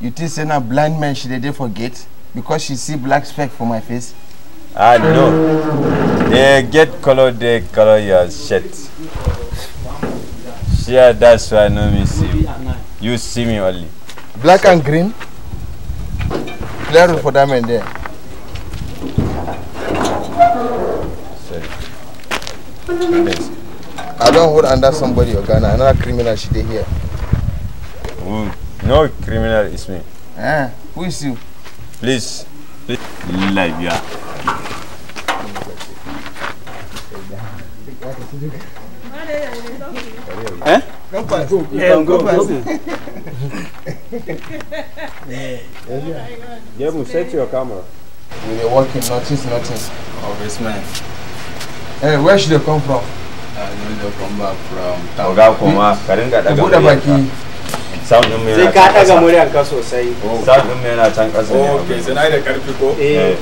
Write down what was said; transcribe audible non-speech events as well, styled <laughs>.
You think say na blind man she dey dey for gate because she see black speck for my face? Ah no. They get color they color your shirt. Yeah, that's why no me see you. You see me only. Black and green? Clear for that man there. Sorry. I don't hold under somebody or Ghana. Another criminal she dey here. Who? No criminal is me. Eh? Who is you? Please. Please. Live, yeah. Eh? Go pass. You can go. <laughs> Yeah, set your camera. We dey working, notice nothing. Obvious man. Eh, where should they come from? I know they come back from town. Oga kuma ka ringa Ku daga buɗe baki. Sound din mu Sai yana ka can daga ƙasa. muryanka sosai. Sound din mu yana can ƙasa ne. Okay, sai na da ƙarfi ko? Eh, Eh.